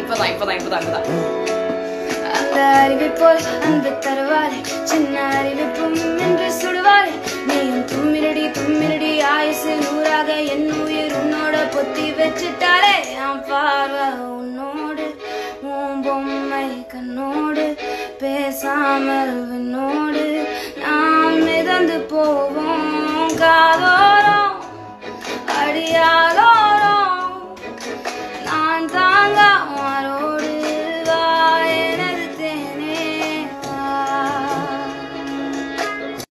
இப்பதான் இப்பதான் இப்பதான் இப்பதான் அந்த அறிவை போல் அன்பு தருவாரே சின்ன அறிவிப்பும் என்று சுடுவாரே. நீயும் தும்மிரடி தும்மிரடி ஆயுசு நூறாக என் உயிர் உன்னோட பொத்தி வச்சுட்டாரே. என் பார்வை உன்னோடு உன் பொம்மை கண்ணோடு பேசாமல் விண்ணோடு நாம் மிதந்து போவோம். காதோ